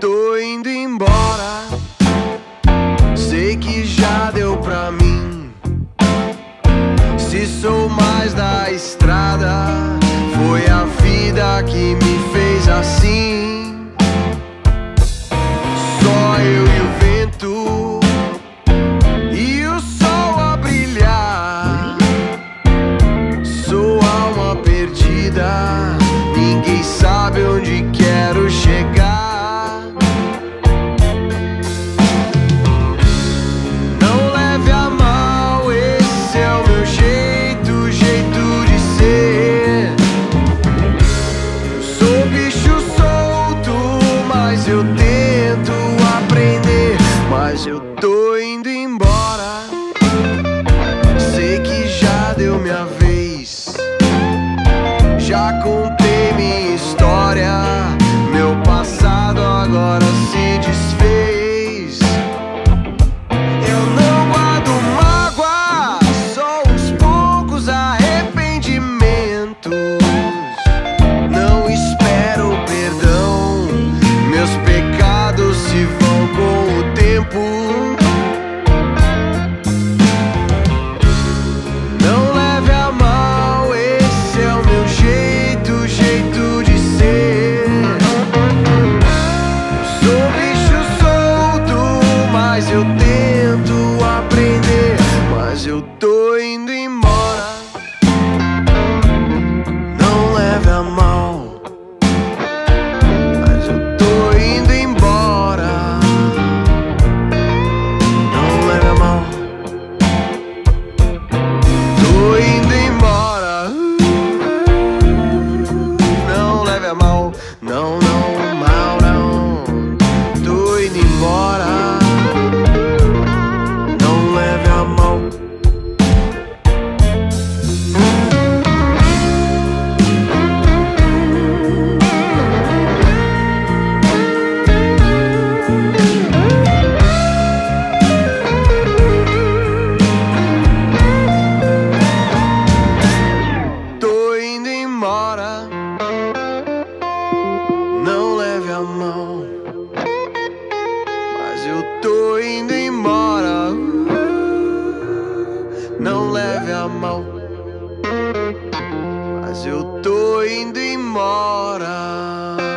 Tô indo embora. Sei que já deu pra mim. Se sou mais da estrada, foi a vida que me fez assim. Só eu e o vento e o sol a brilhar. Sou alma perdida, ninguém sabe onde quero chegar. Não leve a mal, esse é o meu jeito, jeito de ser. Eu sou bicho solto, mas eu tento aprender. Mas eu tô indo eu tento Não leve a mão. Mas eu tô indo embora.